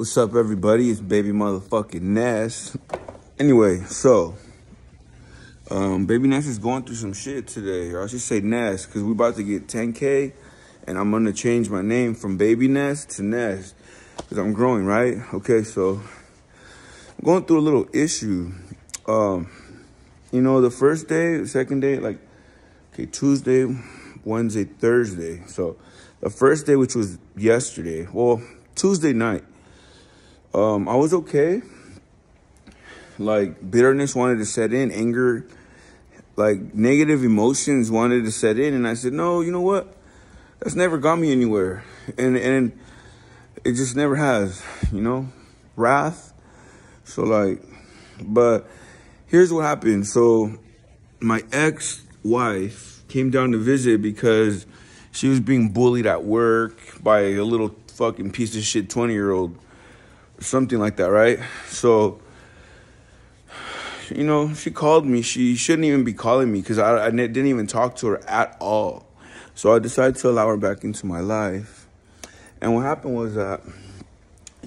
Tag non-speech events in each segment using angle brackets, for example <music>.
What's up, everybody? It's baby motherfucking Ness. Anyway, so um, baby Ness is going through some shit today, or I should say Ness, because we about to get 10k, and I'm gonna change my name from Baby Ness to Ness, because I'm growing, right? Okay, so I'm going through a little issue. Um, you know, the first day, second day, like okay, Tuesday, Wednesday, Thursday. So the first day, which was yesterday, well, Tuesday night, um, I was okay. Like bitterness wanted to set in, anger, like negative emotions wanted to set in, and I said, no, you know what? That's never got me anywhere, and and it just never has, you know, wrath. So like, but here's what happened. So my ex-wife came down to visit because she was being bullied at work by a little fucking piece of shit 20 year old something like that, right? So, you know, she called me. She shouldn't even be calling me because I, I didn't even talk to her at all. So I decided to allow her back into my life. And what happened was that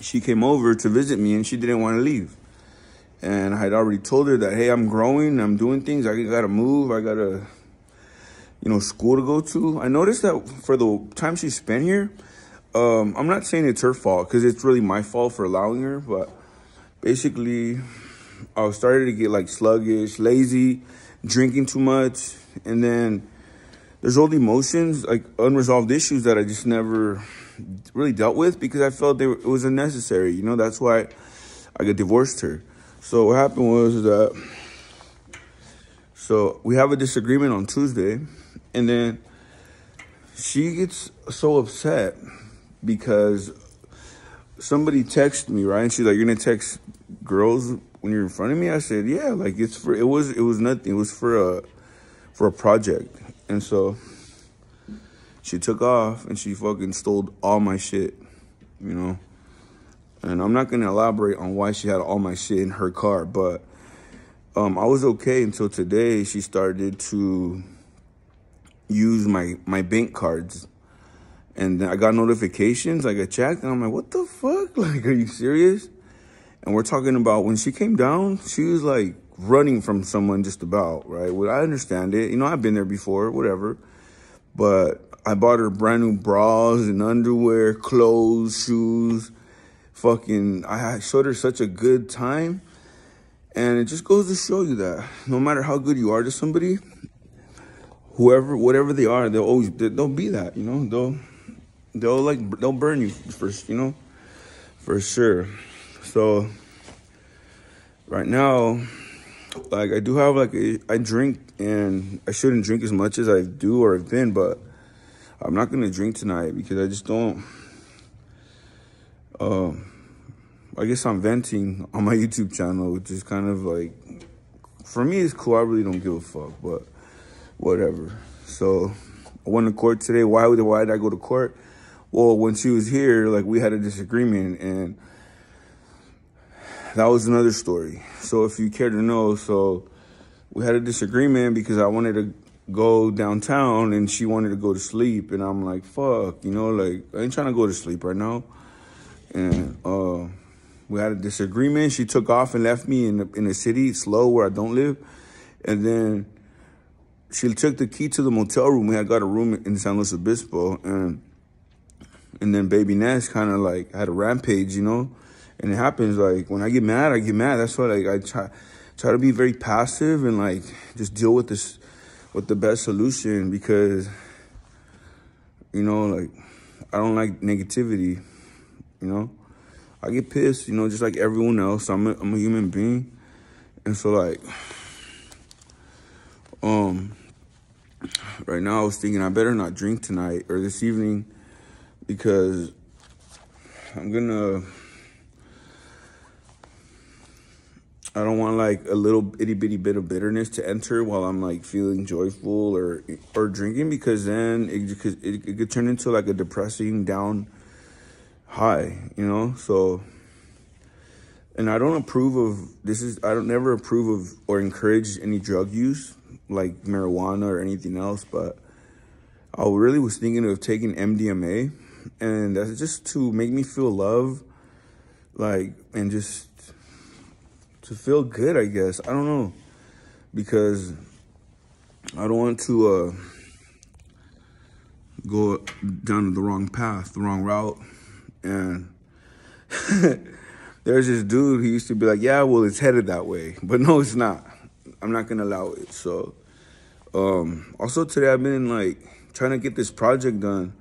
she came over to visit me and she didn't want to leave. And I had already told her that, hey, I'm growing, I'm doing things, I gotta move, I gotta, you know, school to go to. I noticed that for the time she spent here, um, I'm not saying it's her fault because it's really my fault for allowing her, but basically, I started to get like sluggish, lazy, drinking too much, and then there's the emotions, like unresolved issues that I just never really dealt with because I felt were, it was unnecessary. You know, that's why I got divorced her. So what happened was that, so we have a disagreement on Tuesday, and then she gets so upset because somebody texted me, right? And she's like, "You're gonna text girls when you're in front of me?" I said, "Yeah, like it's for it was it was nothing. It was for a for a project." And so she took off and she fucking stole all my shit, you know. And I'm not gonna elaborate on why she had all my shit in her car, but um, I was okay until today. She started to use my my bank cards and I got notifications, I checked, and I'm like, what the fuck? <laughs> Like, are you serious? And we're talking about when she came down, she was like running from someone just about, right? Well, I understand it. You know, I've been there before, whatever. But I bought her brand new bras and underwear, clothes, shoes. Fucking, I showed her such a good time. And it just goes to show you that no matter how good you are to somebody, whoever, whatever they are, they'll always, they'll be that, you know? They'll, they'll like they'll burn you first, you know, for sure. So right now, like I do have like a, I drink and I shouldn't drink as much as I do or have been, but I'm not gonna drink tonight because I just don't. Um, I guess I'm venting on my <laughs> YouTube channel, which is kind of like, for me, it's cool. I really don't give a fuck, but whatever. So I went to court today. Why would why did I go to court? Well, when she was here, like we had a disagreement and that was another story. So if you care to know, so we had a disagreement because I wanted to go downtown and she wanted to go to sleep and I'm like, fuck, you know, like I ain't trying to go to sleep right now. And uh, we had a disagreement. She took off and left me in in the city, slow where I don't live. And then she took the key to the motel room. We had got a room in San Luis Obispo and and then Baby Ness kind of like had a rampage, you know. And it happens like when I get mad, I get mad. That's why like I try try to be very passive and like just deal with this with the best solution because you know like I don't like negativity, you know. I get pissed, you know, just like everyone else. I'm a, I'm a human being, and so like um right now I was thinking I better not drink tonight or this evening because I'm gonna. I don't want like a little itty bitty bit of bitterness to enter while I'm like feeling joyful or or drinking because then it, it, it could turn into like a depressing down high, you know. So, and I don't approve of this is I don't never approve of or encourage any drug use like marijuana or anything else, but I really was thinking of taking MDMA and that's just to make me feel love like and just to feel good, I guess. I don't know. Because I don't want to uh go down the wrong path, the wrong route. And <laughs> there's this dude who used to be like, yeah, well, it's headed that way. <laughs> But no, it's not. I'm not going to allow it. So, um, also today I've been like trying to get this project done.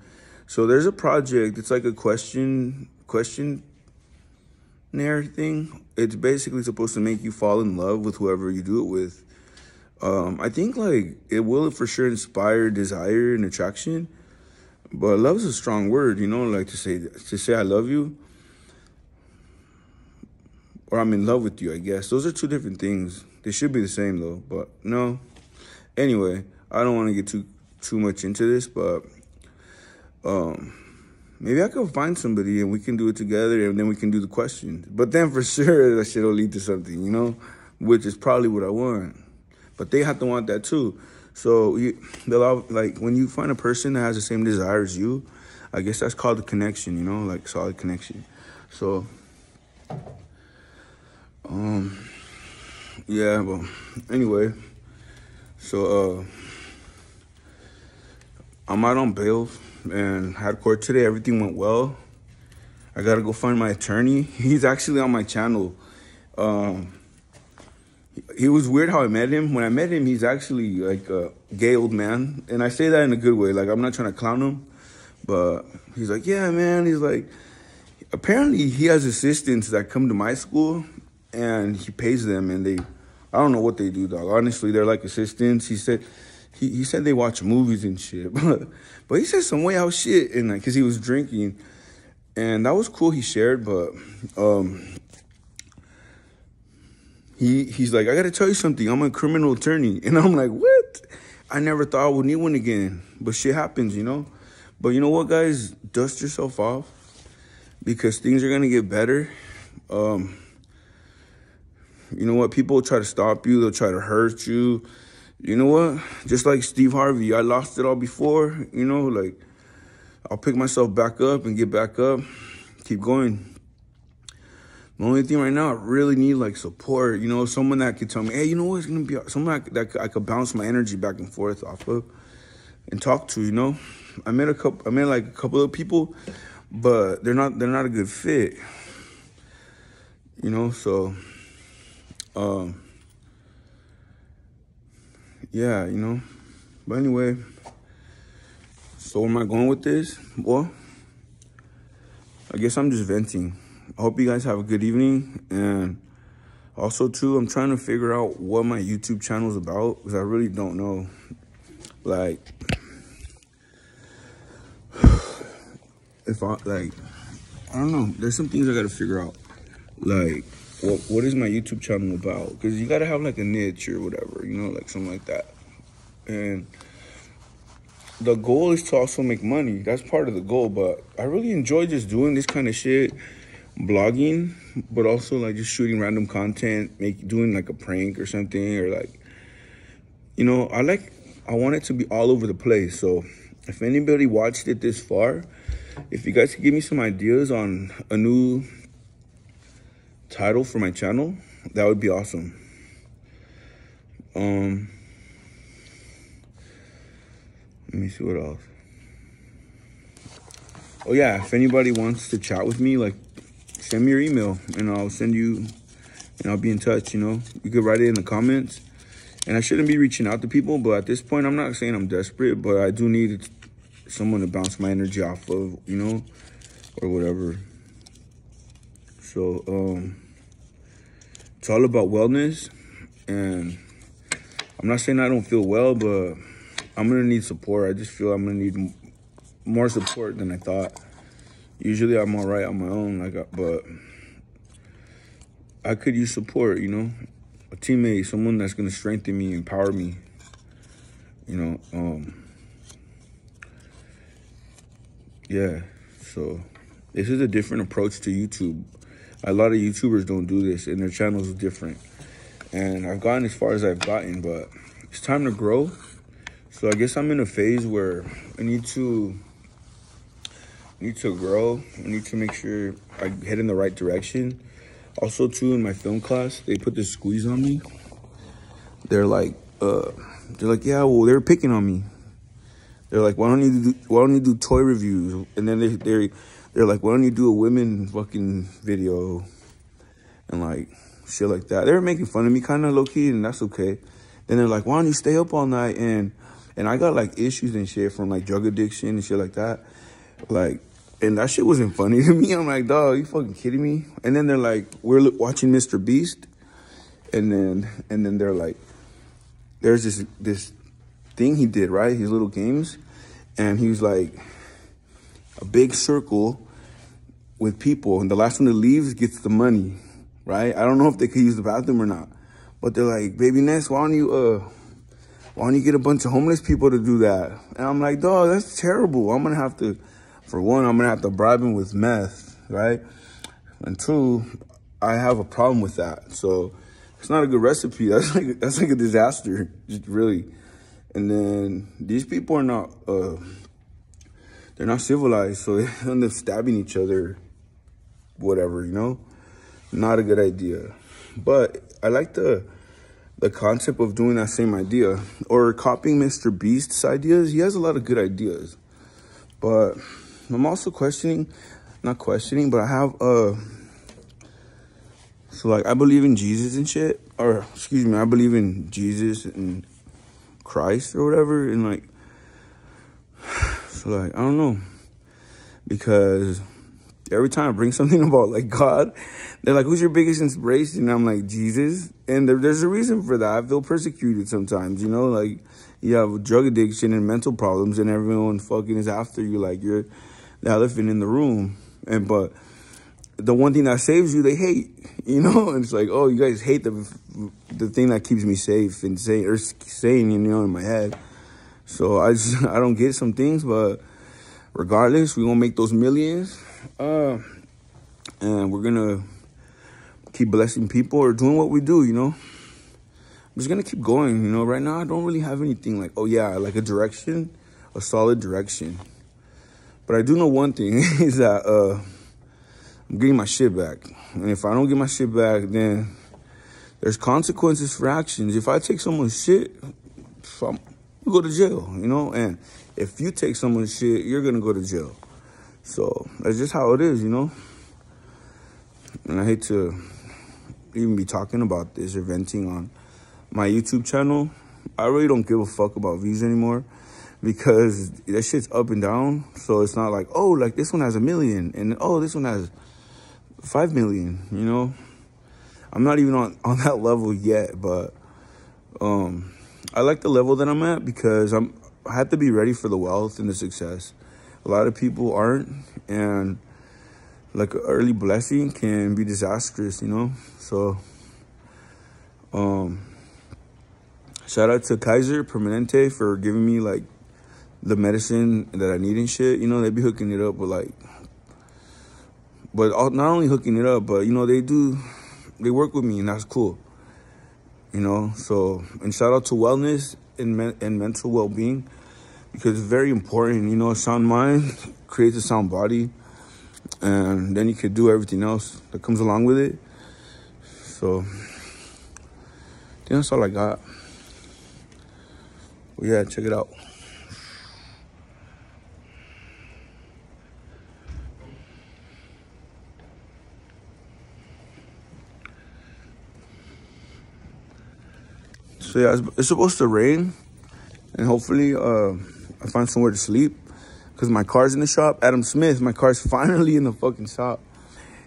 So there's a project. It's like a question, question thing. It's basically supposed to make you fall in love with whoever you do it with. Um, I think like it will for sure inspire desire and attraction, but love is a strong word, you know, like to say to say I love you or I'm in love with you, I guess. Those are two different things. They should be the same though, but no. Anyway, I don't want to get too too much into this, but um maybe I could find somebody and we can do it together and then we can do the questions. But then for <laughs> sure that shit'll lead to something, you know, which is probably what I want. But they have to want that too. So you, they'll like when you find a person that has the same desire as you, I guess that's called a connection, you know, like solid connection. So, um, yeah, well, anyway, so, uh, I'm out on bail and had court today. Everything went well. I gotta go find my attorney. <laughs> He's actually on my channel. Um, he was weird how I met him. When I met him, he's actually like a gay old man. And I say that in a good way. Like, I'm not trying to clown him. But he's like, yeah, man. He's like, apparently he has assistants that come to my school and he pays them and they, I don't know what they do, dog. Honestly, they're like assistants. He said, he, he said they watch movies and shit. <laughs> But, he said some way out shit and like, cause he was drinking. And that was cool. He shared, but, um, he he's like, I gotta tell you something. I'm a criminal attorney, <laughs> and I'm like, what? I never thought I would need one again, but shit happens, you know. But you know what, guys? Dust yourself off because things are gonna get better. Um, you know what? People try to stop you. They'll try to hurt you. You know what? Just like Steve Harvey, I lost it all before. You know, like I'll pick myself back up and get back up, keep going. The only thing right now, I really need like support. You know, someone that could tell me, hey, you know what's gonna be someone that, that I could bounce my energy back and forth off of, and talk to. You know, I met a couple. I met like a couple of people, but they're not they're not a good fit. You know, so, um, yeah, you know. But anyway, so where am I going with this? Well, I guess I'm just venting. I hope you guys have a good evening. And also, too, I'm trying to figure out what my YouTube channel is about because I really don't know. Like, <sighs> if I, like, I don't know. There's some things I got to figure out. Like, what, what is my YouTube channel about? Because you got to have, like, a niche or whatever, you know, like something like that. And the goal is to also make money. That's part of the goal. But I really enjoy just doing this kind of shit blogging, but also like just shooting random content, make doing like a prank or something, or like, you know, I like I want it to be all over the place. So if anybody watched it this far, if you guys could give me some ideas on a new title for my channel, that would be awesome. Um, let me see what else. Oh yeah, if anybody wants to chat with me, like send me your email and I'll send you and I'll be in touch, you know. You could write it in the comments. And I shouldn't be reaching out to people, but at this point, I'm not saying I'm desperate, but I do need someone to bounce my energy off of, you know, or whatever. So, um, it's all about wellness. And I'm not saying I don't feel well, but I'm going to need support. I just feel I'm going to need more support than I thought usually I'm all right on my own, like, uh, but I could use support, you know, a teammate, someone that's gonna strengthen me, empower me, you know. Um, yeah, so this is a different approach to YouTube. A lot of YouTubers don't do this, and their channels are different. And I've gotten as far as I've gotten, but it's time to grow. So I guess I'm in a phase where I need to need to grow. I need to make sure I head in the right direction. Also, too, in my film class, they put this squeeze on me. They're like, uh, they're like, yeah, well, they're picking on me. They're like, why don't you do, why don't you do toy reviews? And then they they they're like, why don't you do a women fucking video? And like shit like that. They were making fun of me, kind of low key, and that's okay. Then they're like, why don't you stay up all night? And and I got like issues and shit from like drug addiction and shit like that. Like, and that shit wasn't funny <laughs> to me. I'm like, dog, you fucking kidding me? And then they're like, we're watching Mr. Beast, and then and then they're like, there's this this thing he did right, his little games, and he was like a big circle with people, and the last one that leaves gets the money, right? I don't know if they could use the bathroom or not, but they're like, baby Ness, why don't you uh why don't you get a bunch of homeless people to do that? And I'm like, dog, that's terrible. I'm gonna have to, for one, I'm gonna have to bribe him with meth, right? And two, I have a problem with that. So it's not a good recipe. <laughs> That's like that's like a disaster, just <laughs> really. And then these people are not, uh, they're not civilized, so <laughs> they end up stabbing each other, whatever, you know? Not a good idea. But I like the the concept of doing that same idea or copying Mr. Beast's ideas. He has a lot of good ideas. But I'm also questioning, not questioning, but I have, uh, so like I believe in Jesus and shit, or excuse me, I believe in Jesus and Christ or whatever. And like, like, I don't know. Because every time I bring <laughs> something about like God, they're like, who's your biggest inspiration? And I'm like, Jesus. And there, there's a reason for that. I feel persecuted sometimes, you know, like you have drug addiction and mental problems and everyone fucking is after you. Like you're the elephant in the room. And, but the one thing that saves you, they hate, <laughs> you know? And it's like, oh, you guys hate the, the thing that keeps me safe and sane, or sane, you know, in my head. So I just, <laughs> I don't get some things, but regardless, we're to make those millions. Uh, and we're going to keep blessing people or doing what we do, you know. I'm just gonna keep going, you know. Right now, I don't really have anything like, oh yeah, like a direction, a solid direction. But I do know one thing <laughs> is that uh, I'm getting my shit back, and if I don't get my shit back, then there's consequences for actions. If I take someone's shit, I'm, you go to jail, you know. And if you take someone's shit, you're gonna go to jail. So that's just how it is, you know. And I hate to even be talking about this or venting on my YouTube channel. I really don't give a fuck about views anymore because that shit's up and down. So it's not like, oh, like this one has a million and oh, this one has five million, you know? I'm not even on, <laughs> on that level yet, but um, I like the level that I'm at because I'm I have to be ready for the wealth and the success. A lot of people aren't and like an early blessing can be disastrous, you know? So, um, shout out to Kaiser Permanente for giving me like the medicine that I need and shit. You know, they be hooking it up with like, but not only hooking it up, but you know, they do, they work with me and that's cool. You know, so, and shout out to wellness and, me and mental well-being because it's very important. You know, a sound mind creates a sound body and then you could do everything else that comes along with it. So, that's all I got. Well, yeah, check it out. So yeah, it's, it's supposed to rain, and hopefully, uh, I find somewhere to sleep because my car's in the shop. Adam Smith, my car's <laughs> finally in the fucking shop.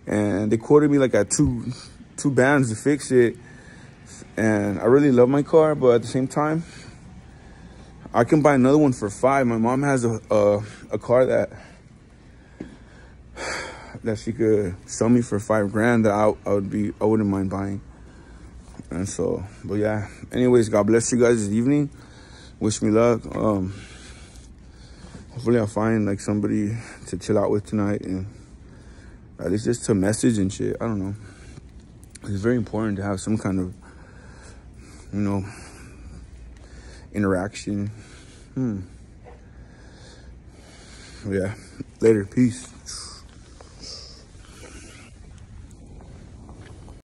And they quoted me like at two, two bands to fix it. And I really love my car, but at the same time, I can buy another one for five. My mom has a, a, a car that <sighs> that she could sell me for five grand that I, I would be, I wouldn't mind buying. And so, but yeah, anyways, God bless you guys this evening. Wish me luck. Um, hopefully I'll find like somebody to chill out with tonight and at least just to message and shit. I don't know. It's very important to have some kind of, you know, interaction. Hmm. Yeah. Later. Peace.